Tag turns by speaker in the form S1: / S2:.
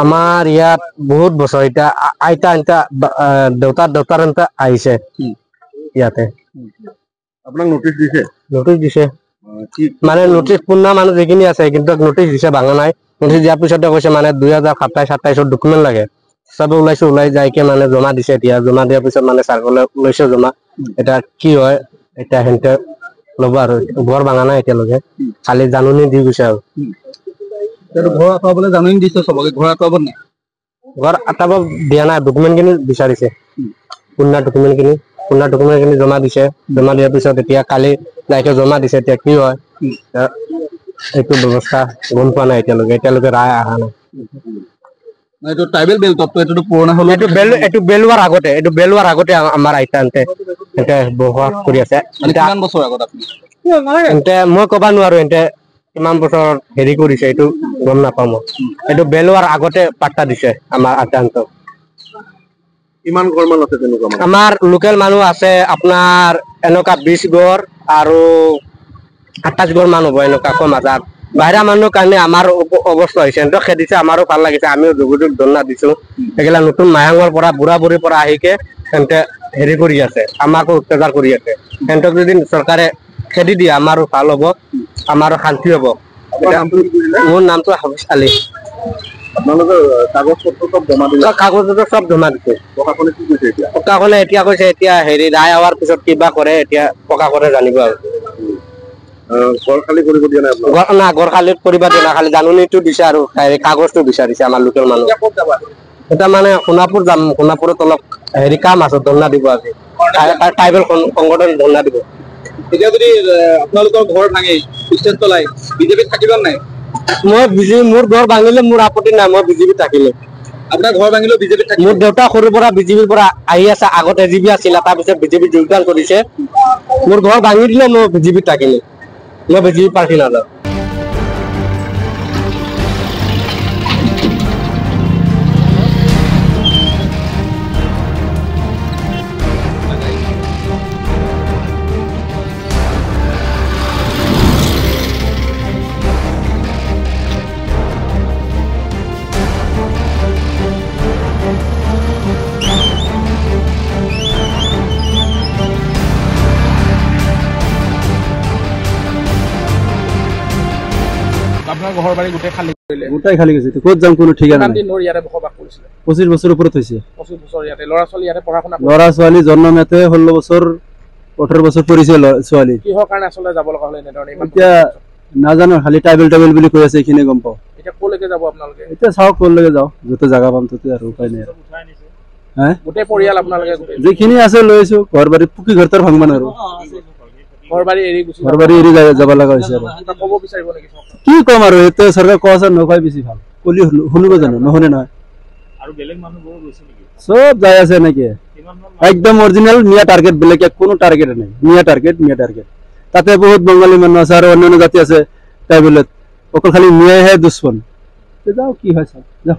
S1: আমাৰ ইয়াত বহুত বছৰ এতিয়া আইতা আইতা বা- আহ, দেউতা দেউতাৰ আইতা আহিছে। ইয়াতে।
S2: আপোনাক নটিচ দিছে?
S1: নটিচ দিছে। মানে নটিচ পুৰণা মানুহ যিখিনি আছে কিন্তু নটিচ দিছে ভাঙা নাই। নটিচ দিয়াৰ পিছতে কৈছে মানে দুই হাজাৰ সাতাইছ সাতাইছত ডকুমেণ্ট লাগে। চবে ওলাইছে ওলাই যাইকে মানে জমা দিছে এতিয়া। জমা দিয়াৰ পিছত মানে চাৰ্কলে ওলাইছে জমা। এতিয়া কি হয় এতিয়া সিহঁতে ল'ব আৰু। ঘৰ ভাঙা নাই এতিয়ালৈকে। খালি জাননী দি গৈছে আৰু।
S2: ঘৰ আঁতৰাবলৈ জাননী দিছে চবকে ঘৰ আঁতৰাব নাই।
S1: ঘৰ আটাব দিয়া নাই ডকুমেণ্ট খিনি বিচাৰিছে। পুৰণা ডকুমেণ্ট খিনি পুৰণা ডকুমেণ্ট খিনি জমা দিছে জমা দিয়াৰ পিছত এতিয়া কালি যাইকে জমা দিছে এতিয়া কি হয়? এতিয়া এইটো ব্যৱস্থা গম পোৱা নাই এতিয়ালৈকে এতিয়ালৈকে ৰায় অহা নাই।
S2: মানে এইটো ট্ৰাইবেল বেল্টতটো এইটোতো পুৰণা হ'লেও
S1: এইটো বেল এইটো বেলোৱাৰ আগতে এইটো বেলোৱাৰ আগতে আ- আমাৰ আইতাহঁতে এন্তে বসবাস কৰি আছে।
S2: মানে কিমান বছৰ আগত আপুনি?
S1: এন্তে মই ক'ব নোৱাৰো এন্তে কিমান বছৰ হেৰি কৰিছে এইটো গম নাপাওঁ মই। এইটো বেলোৱাৰ আগতে পাট্টা দিছে আমাৰ
S2: কিমান ঘৰ মান আছে তেনেকুৱা
S1: আমাৰ লোকেল মানুহ আছে আপোনাৰ এনেকুৱা বিশ গড় আৰু আঠাইছ গড় মান হ'ব এনেকুৱা কম হাজাৰ বাহিৰা মানুহৰ কাৰণে আমাৰ অৱ- অৱস্থা হৈছে। সিহঁতক খেদিছে আমাৰো ভাল লাগিছে আমিও যোগাযোগ ধৰ্ণা দিছো। সেইগিলা নতুন মায়ঙৰ পৰা বুঢ়া বুঢ়ীৰ পৰা আহিকে সিহঁতে হেৰি কৰি আছে আমাকো অত্যাচাৰ কৰি আছে। সিহঁতক যদি চৰকাৰে খেদি দিয়ে আমাৰো ভাল হ'ব। আমাৰো শান্তি হ'ব। মোৰ নামটো হাফিজ আলী।
S2: আপোনালোকৰ কাগজ পত্ৰ চব জমা দিলে?
S1: কাগজ পত্ৰ চব জমা দিছে।
S2: প্ৰশাসনে কি কৈছে এতিয়া?
S1: প্ৰশাসনে এতিয়া কৈছে এতিয়া হেৰি ৰায় হোৱাৰ পিছত কিবা কৰে এতিয়া প্ৰশাসনে জানিব আৰু।
S2: আহ, ঘৰ খালী কৰিব দিয়া নাই আপোনাক
S1: ঘৰ- না ঘৰ খালি কৰিব দিয়া নাই খালি জাননীটো দিছে আৰু হেৰি কাগজটো বিচাৰিছে আমাৰ লোকেল মানুহ। এটা মানে সোণাপুৰ যাম সোণাপুৰত অলপ হেৰি কাম আছে ধৰ্ণা দিব আজি। ট্ৰাইবেল সংগঠন ধৰ্ণা দিব।
S2: এতিয়া যদি আপোনালোকৰ ঘৰ ভাঙি ষ্টেজ চলাই বিজেপিত থাকিব নাই?
S1: মই বিজেপি মোৰ ঘৰ ভাঙিলে মোৰ আপত্তি নাই মই বিজেপি থাকিলে।
S2: আপোনাৰ ঘৰ ভাঙিলেও বিজেপিত থাকিব?
S1: মোৰ দেউতা সৰুৰ পৰা বিজেপিৰ পৰা আহি আছে আগতে এ জি বি আছিলে তাৰপিছত বিজেপি যোগদান কৰিছে। মোৰ ঘৰ ভাঙি দিলে মই বিজেপিত থাকিলে। মই বিজেপি পাৰ্টি নাযাওঁ
S3: ঘৰ বাৰী গোটেই খালী কৰিলে
S4: গোটাই খালি গৈছে ক'ত যাম কোনো ঠিকানা নাই।
S3: দিন ধৰি ইয়াতে বসবাস কৰিছিলে।
S4: পঁচিছ বছৰ ওপৰত হৈছে।
S3: পঁচিছ বছৰ ইয়াতে। ল'ৰা ছোৱালী ইয়াতে পঢ়া শুনা
S4: ল'ৰা ছোৱালী জন্ম ইয়াতে ষোল্ল বছৰ ওঠৰ বছৰ পৰিছে ছোৱালী।
S3: কিহৰ কাৰণে আচলতে যাব লগা হ'ল এনেধৰণে?
S4: এতিয়া নাজানো খালি ট্ৰাইবেল ট্ৰাইবেল বুলি কৈ আছে এইখিনি গম পাওঁ।
S3: এতিয়া ক'লৈকে যাব আপোনালোকে?
S4: এতিয়া চাওক ক'লৈকে যাওঁ। য'তে জাগা পাম ততে আৰু উপায় নাই আৰু। হে?
S3: গোটেই পৰিয়াল আপোনালোকে
S4: যিখিনি আছে লৈ আছো। ঘৰ বাৰী পুখুৰী ঘৰ তাৰ ভাঙব নোৱাৰো।
S3: ঘৰ বাৰী এৰি যাব
S4: লগা হৈছে আৰু।
S3: নেকি?
S4: কি ক'ম আৰু এতিয়া চৰকাৰ কোৱা আছে নকয় বেছি ভাল। কলি শুনো- শুনিব জানো নুশুনে নহয়। চব যাই আছে এনেকে। একদম অৰিজিনেল মিয়া টাৰ্গেট বেলেগ কোনো টাৰ্গেট নাই। মিয়া টাৰ্গেট মিয়া টাৰ্গেট তাতে বহুত বঙালী মানুহ আছে আৰু অন্যান্য জাতি আছে। ট্ৰাইবেলত অকল খালি মিয়াইহে দুশ্মন। যাওঁ কি হয় চাওঁ যাওঁ।